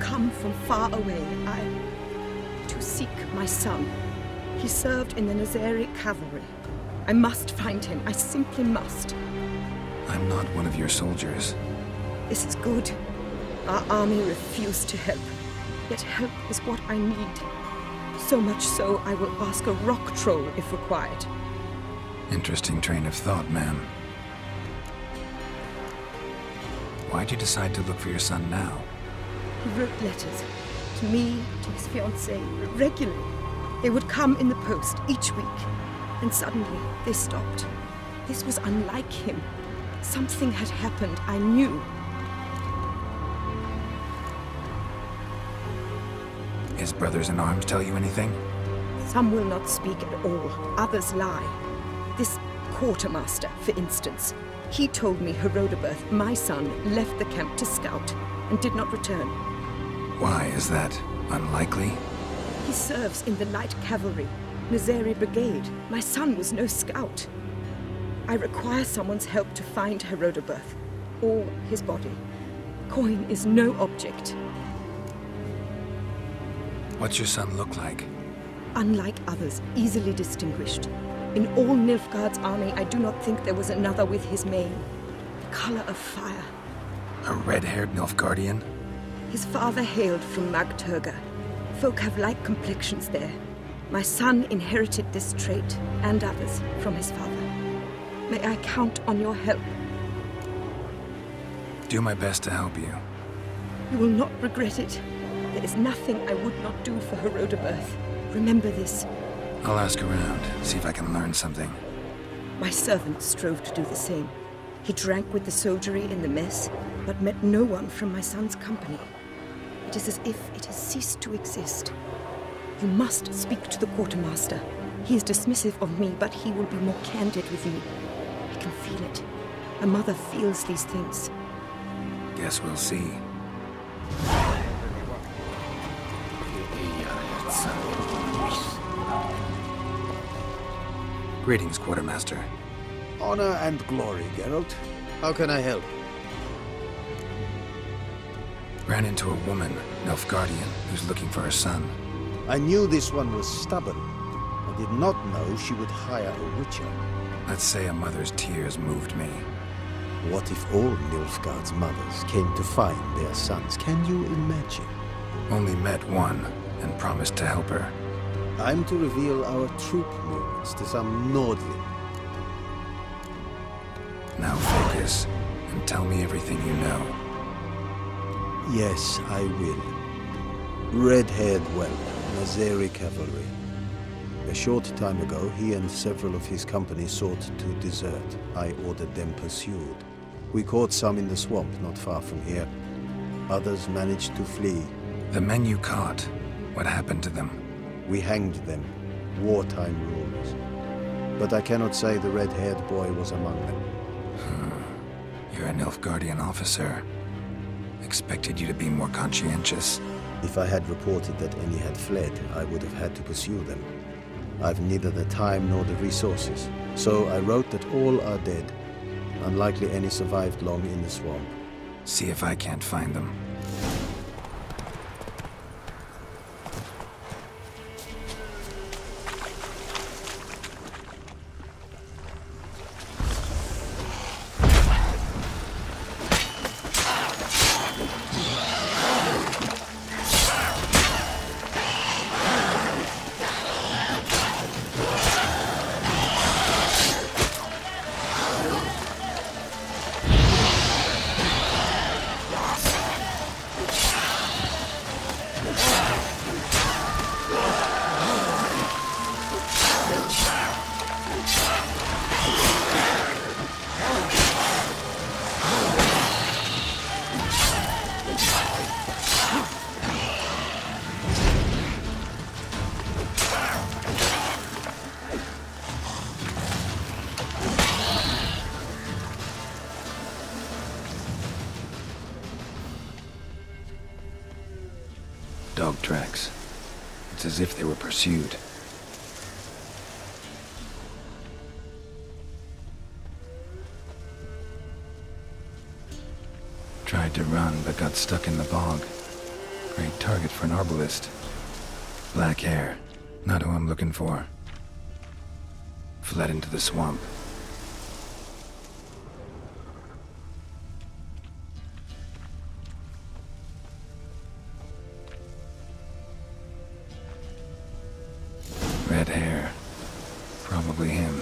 come from far away. I... to seek my son. He served in the Nazair cavalry. I must find him. I simply must. I'm not one of your soldiers. This is good. Our army refused to help. Yet help is what I need. So much so, I will ask a rock troll if required. Interesting train of thought, ma'am. Why'd you decide to look for your son now? He wrote letters. To me, to his fiancée, regularly. They would come in the post each week. And suddenly, they stopped. This was unlike him. Something had happened, I knew. His brothers in arms tell you anything? Some will not speak at all, others lie. This quartermaster, for instance, he told me Herodoberth, my son, left the camp to scout and did not return. Why is that? Unlikely? He serves in the light cavalry, Nazair Brigade. My son was no scout. I require someone's help to find Herodoberth, or his body. Coin is no object. What's your son look like? Unlike others, easily distinguished. In all Nilfgaard's army, I do not think there was another with his mane. The color of fire. A red-haired Nilfgaardian? His father hailed from Mag Turga. Folk have light complexions there. My son inherited this trait, and others, from his father. May I count on your help? Do my best to help you. You will not regret it. There is nothing I would not do for Herodoberth. Remember this. I'll ask around, see if I can learn something. My servant strove to do the same. He drank with the soldiery in the mess, but met no one from my son's company. It is as if it has ceased to exist. You must speak to the quartermaster. He is dismissive of me, but he will be more candid with you. I can feel it. A mother feels these things. Guess we'll see. Greetings, Quartermaster. Honor and glory, Geralt. How can I help? Ran into a woman, Nilfgaardian, who's looking for her son. I knew this one was stubborn. I did not know she would hire a witcher. Let's say a mother's tears moved me. What if all Nilfgaard's mothers came to find their sons? Can you imagine? Only met one, and promised to help her. I'm to reveal our troop movements to some Nordling. And tell me everything you know. Yes, I will. Red-haired whelp, Nazair cavalry. A short time ago, he and several of his company sought to desert. I ordered them pursued. We caught some in the swamp not far from here. Others managed to flee. The men you caught, what happened to them? We hanged them. Wartime rules. But I cannot say the red-haired boy was among them. Hmm. You're a Guardian officer. Expected you to be more conscientious. If I had reported that any had fled, I would have had to pursue them. I've neither the time nor the resources. So I wrote that all are dead. Unlikely any survived long in the swamp. See if I can't find them. Dog tracks. It's as if they were pursued. Tried to run, but got stuck in the bog. Great target for an arbalist. Black hair. Not who I'm looking for. Fled into the swamp. Probably him.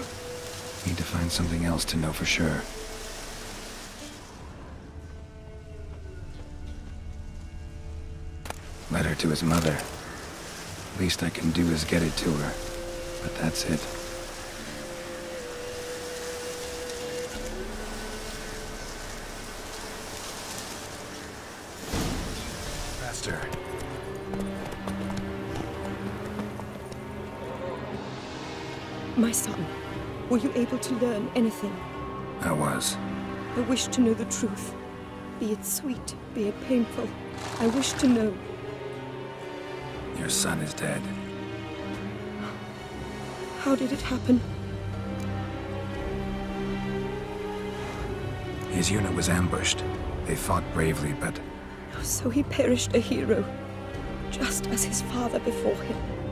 Need to find something else to know for sure. Letter to his mother. Least I can do is get it to her. But that's it. My son, were you able to learn anything? I was. I wish to know the truth. Be it sweet, be it painful. I wish to know. Your son is dead. How did it happen? His unit was ambushed. They fought bravely, but So he perished a hero, just as his father before him.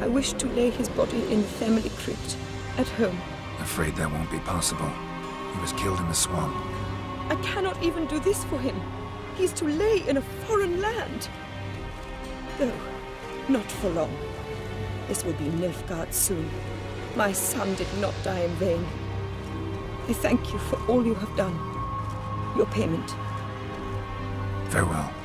I wish to lay his body in the family crypt at home. afraid that won't be possible. He was killed in the swamp. I cannot even do this for him. He's to lay in a foreign land. Though, not for long. This will be Nilfgaard soon. My son did not die in vain. I thank you for all you have done. Your payment. Farewell. Over here, Richard.